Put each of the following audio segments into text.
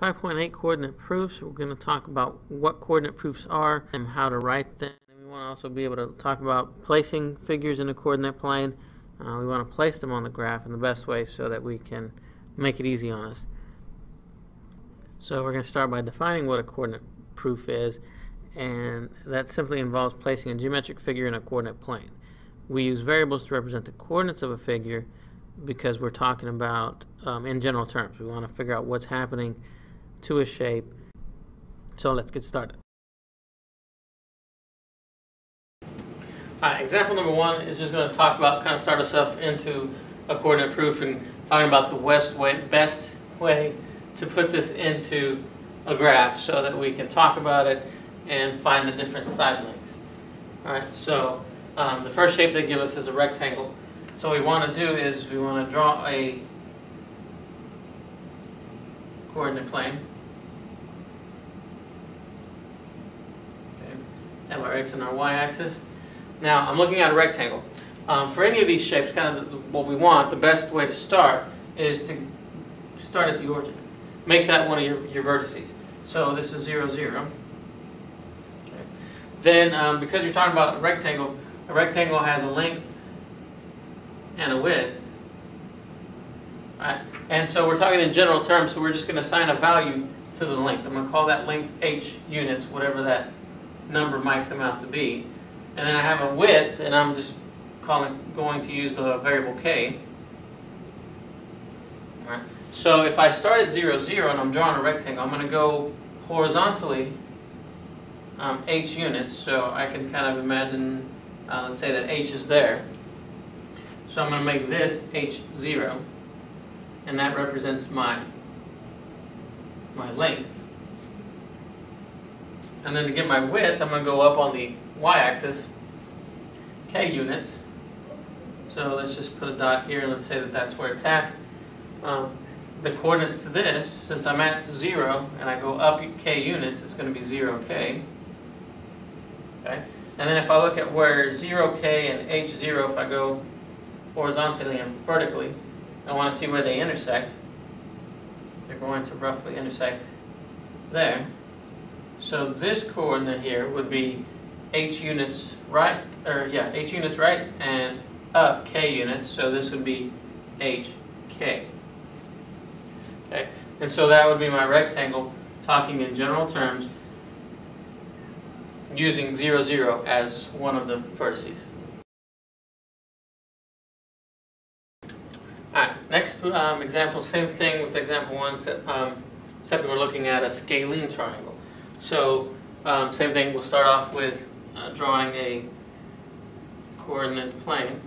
5.8 coordinate proofs. We're going to talk about what coordinate proofs are and how to write them. We want to also be able to talk about placing figures in a coordinate plane. Uh, we want to place them on the graph in the best way so that we can make it easy on us. So we're going to start by defining what a coordinate proof is and that simply involves placing a geometric figure in a coordinate plane. We use variables to represent the coordinates of a figure because we're talking about um, in general terms. We want to figure out what's happening to a shape. So let's get started. Alright, example number one is just going to talk about, kind of start us off into a coordinate proof and talking about the best way, best way to put this into a graph so that we can talk about it and find the different side lengths. Alright, so um, the first shape they give us is a rectangle. So what we want to do is we want to draw a coordinate plane. Okay. Have our x and our y axis. Now I'm looking at a rectangle. Um, for any of these shapes, kind of the, what we want, the best way to start is to start at the origin. Make that one of your, your vertices. So this is 0, 0. Okay. Then, um, because you're talking about a rectangle, a rectangle has a length and a width. Right? And so we're talking in general terms, so we're just going to assign a value to the length. I'm going to call that length h units, whatever that number might come out to be. And then I have a width, and I'm just calling, going to use the variable k. So if I start at 0, 0 and I'm drawing a rectangle, I'm going to go horizontally um, h units. So I can kind of imagine, uh, let's say that h is there. So I'm going to make this h0 and that represents my my length. And then to get my width, I'm going to go up on the y-axis, k units. So let's just put a dot here, and let's say that that's where it's at. Um, the coordinates to this, since I'm at 0, and I go up k units, it's going to be 0k. Okay? And then if I look at where 0k and h0, if I go horizontally and vertically, I want to see where they intersect. They're going to roughly intersect there. So this coordinate here would be h units right, or yeah, h units right and up k units. So this would be hk. Okay, and so that would be my rectangle talking in general terms using 0, 0 as one of the vertices. Alright, next um, example, same thing with example one, um, except we're looking at a scalene triangle. So, um, same thing, we'll start off with uh, drawing a coordinate plane.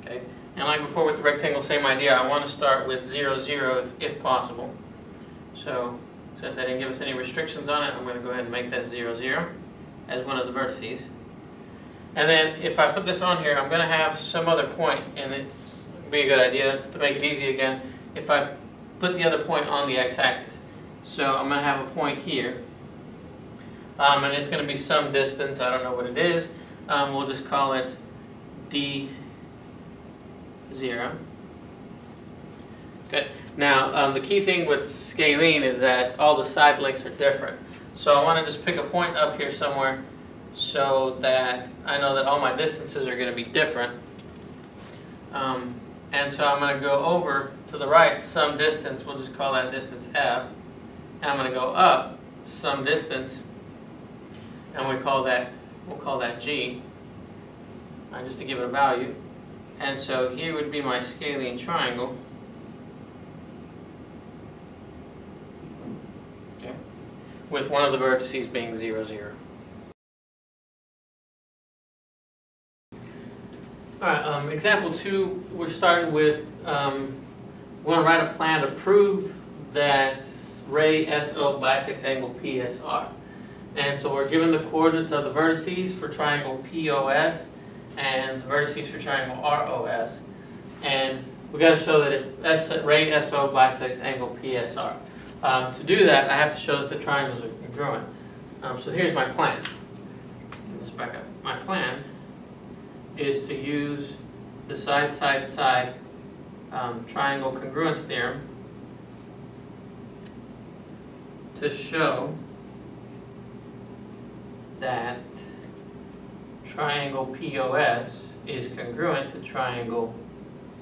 Okay, and like before with the rectangle, same idea. I want to start with 0, 0 if, if possible. So, since they didn't give us any restrictions on it, I'm going to go ahead and make that 0, 0 as one of the vertices. And then if I put this on here, I'm going to have some other point, and it's be a good idea to make it easy again if I put the other point on the x-axis. So I'm going to have a point here, um, and it's going to be some distance. I don't know what it is. Um, we'll just call it d0. Good. Now, um, the key thing with scalene is that all the side lengths are different. So I want to just pick a point up here somewhere so that I know that all my distances are going to be different. Um, and so I'm going to go over to the right some distance, we'll just call that distance f, and I'm going to go up some distance, and we call that, we'll call that g, right, just to give it a value. And so here would be my scalene triangle. Okay, with one of the vertices being 0, 0. All right, um, example two, we're starting with, um, we want to write a plan to prove that ray SO bisects angle PSR. And so we're given the coordinates of the vertices for triangle POS and the vertices for triangle ROS. And we've got to show that it, S, ray SO bisects angle PSR. Um, to do that, I have to show that the triangles are congruent. Um, so here's my plan. Just back up. My plan is to use the side, side, side um, triangle congruence theorem to show that triangle POS is congruent to triangle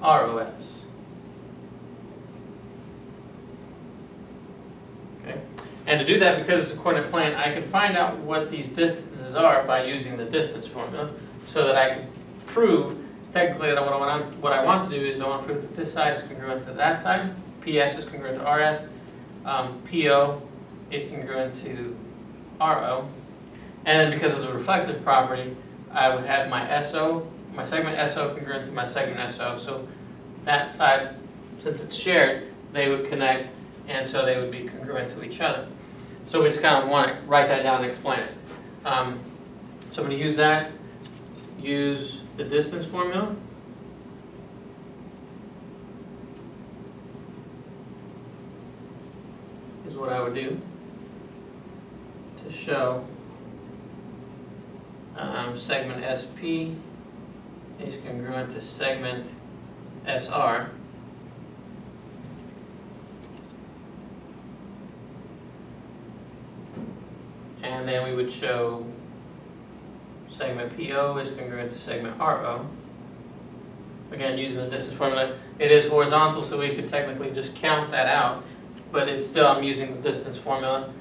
ROS. Okay, and to do that, because it's a coordinate plane, I can find out what these distances are by using the distance formula, so that I can prove technically that what I want, what I want to do is I want to prove that this side is congruent to that side, PS is congruent to RS, um, PO is congruent to RO, and then because of the reflexive property, I would have my SO, my segment SO congruent to my segment SO. So that side, since it's shared, they would connect, and so they would be congruent to each other. So we just kind of want to write that down and explain it. Um, so I'm going to use that, use the distance formula. Is what I would do show um, segment SP is congruent to segment SR. And then we would show segment PO is congruent to segment RO. Again, using the distance formula, it is horizontal, so we could technically just count that out, but it's still, I'm using the distance formula.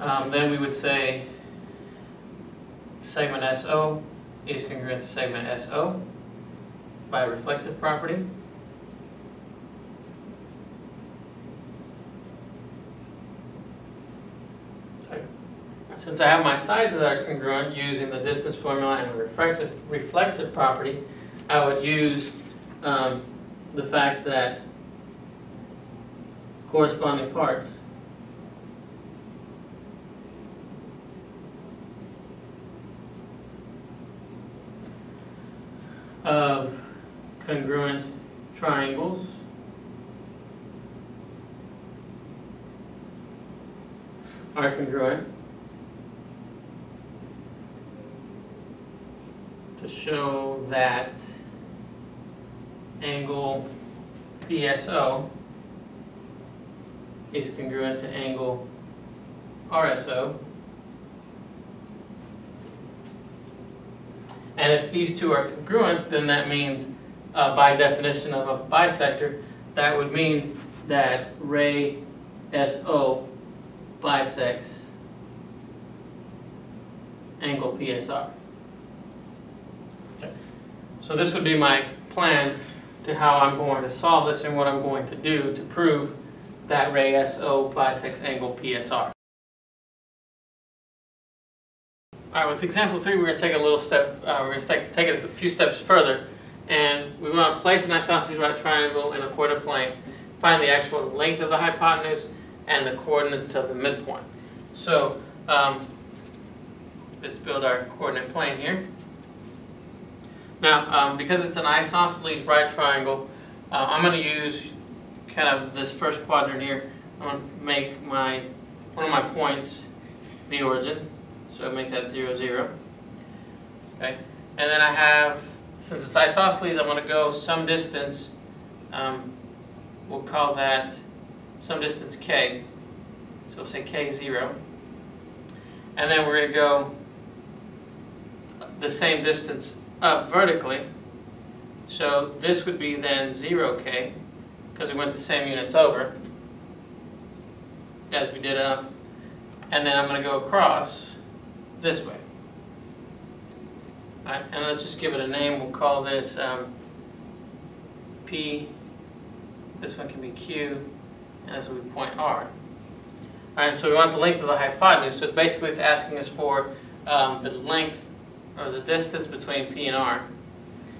Um, then we would say segment SO is congruent to segment SO by a reflexive property. Since I have my sides that are congruent using the distance formula and the reflexive, reflexive property, I would use um, the fact that corresponding parts of congruent triangles are congruent to show that angle PSO is congruent to angle RSO. And if these two are congruent, then that means, uh, by definition of a bisector, that would mean that ray SO bisects angle PSR. Okay. So this would be my plan to how I'm going to solve this and what I'm going to do to prove that ray SO bisects angle PSR. All right, with example three, we're going to take a little step, uh, we're going to take, take it a few steps further, and we want to place an isosceles right triangle in a coordinate plane, find the actual length of the hypotenuse, and the coordinates of the midpoint. So, um, let's build our coordinate plane here. Now, um, because it's an isosceles right triangle, uh, I'm going to use kind of this first quadrant here. I'm going to make my, one of my points the origin. So I make that 0, 0. Okay. And then I have, since it's isosceles, I'm going to go some distance. Um, we'll call that some distance k. So we'll say k0. And then we're going to go the same distance up vertically. So this would be then 0k, because we went the same units over as we did up. And then I'm going to go across this way. Right, and let's just give it a name. We'll call this um, P. This one can be Q, and this will be point R. All right, so we want the length of the hypotenuse. So it's basically it's asking us for um, the length or the distance between P and R.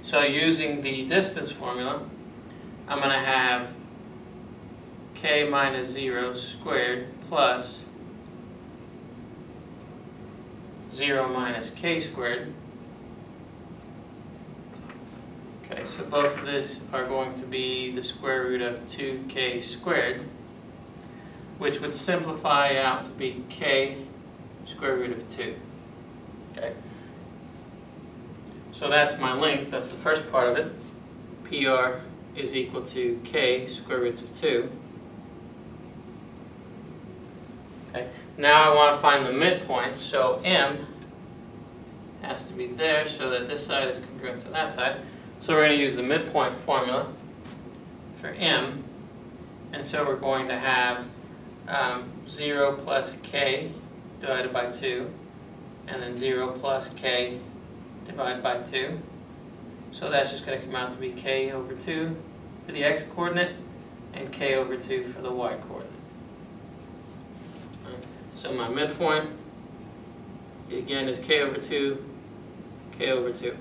So using the distance formula, I'm going to have k minus 0 squared plus 0 minus k squared. Okay, so both of these are going to be the square root of 2k squared, which would simplify out to be k square root of 2. Okay. So that's my length, that's the first part of it. PR is equal to k square roots of 2. Okay. Now I want to find the midpoint, so M has to be there so that this side is congruent to that side. So we're going to use the midpoint formula for M, and so we're going to have um, 0 plus k divided by 2, and then 0 plus k divided by 2. So that's just going to come out to be k over 2 for the x coordinate, and k over 2 for the y coordinate. So my midpoint, again, is k over 2, k over 2.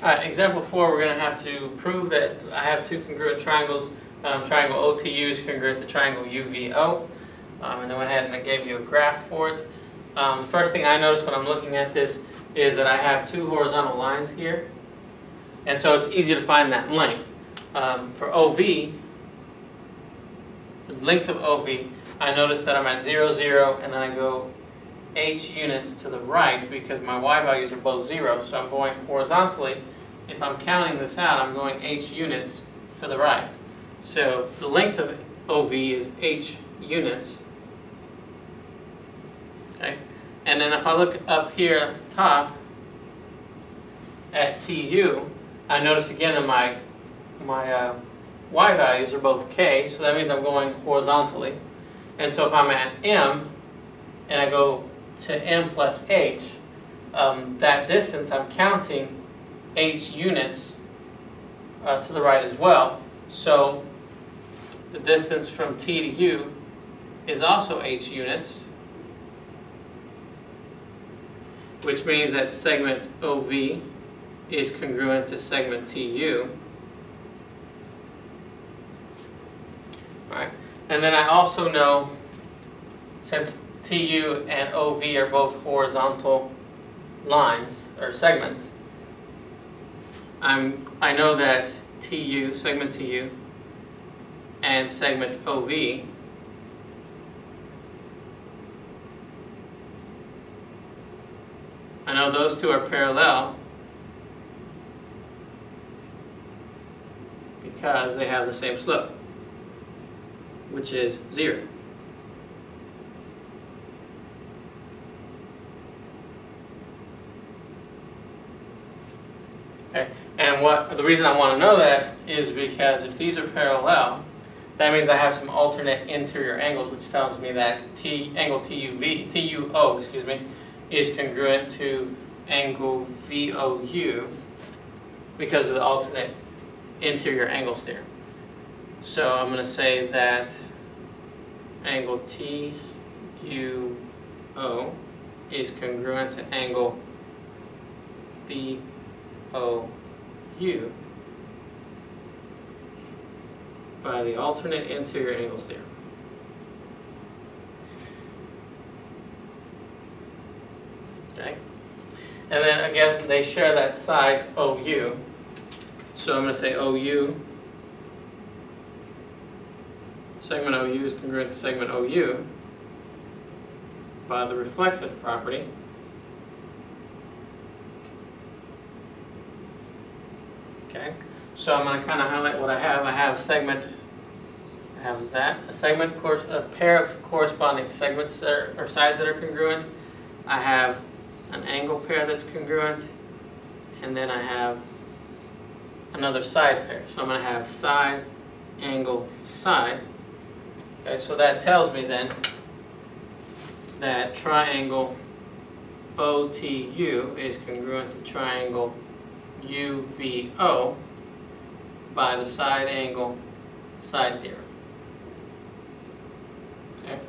Alright, example 4, we're going to have to prove that I have two congruent triangles. Um, triangle OTU is congruent to triangle UVO. Um, and I went ahead and I gave you a graph for it. Um, first thing I notice when I'm looking at this is that I have two horizontal lines here. And so it's easy to find that length. Um, for OV, the length of OV, I notice that I'm at 0, 0, and then I go h units to the right because my y values are both 0. So I'm going horizontally. If I'm counting this out, I'm going h units to the right. So the length of OV is h units. Okay. And then if I look up here top at TU, I notice again that my, my uh, y values are both k, so that means I'm going horizontally. And so if I'm at m, and I go to m plus h, um, that distance I'm counting h units uh, to the right as well. So the distance from t to u is also h units, which means that segment OV is congruent to segment TU. Right? And then I also know, since TU and OV are both horizontal lines, or segments, I'm, I know that TU, segment TU, and segment OV I know those two are parallel because they have the same slope, which is 0. Okay, and what the reason I want to know that is because if these are parallel, that means I have some alternate interior angles, which tells me that T angle TUV, TUO, excuse me, is congruent to angle VOU because of the alternate interior angles there. So I'm going to say that angle TUO is congruent to angle VOU by the alternate interior angles theorem. Okay? And then again, they share that side OU. So I'm going to say OU. Segment OU is congruent to segment OU by the reflexive property. Okay, so I'm going to kind of highlight what I have. I have a segment, I have that, a segment, course, a pair of corresponding segments that are, or sides that are congruent. I have an angle pair that's congruent, and then I have another side pair. So I'm going to have side, angle, side. Okay, so that tells me then that triangle OTU is congruent to triangle UVO by the side angle side theorem. Okay.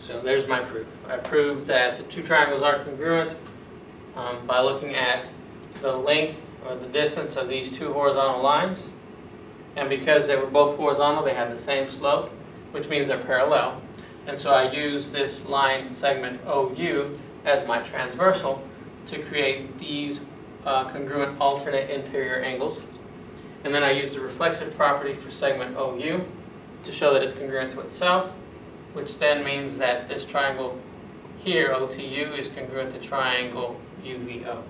So there's my proof. I proved that the two triangles are congruent um, by looking at the length or the distance of these two horizontal lines. And because they were both horizontal, they had the same slope, which means they're parallel. And so I use this line segment OU as my transversal to create these uh, congruent alternate interior angles. And then I use the reflexive property for segment OU to show that it's congruent to itself which then means that this triangle here, OTU, is congruent to triangle UVO.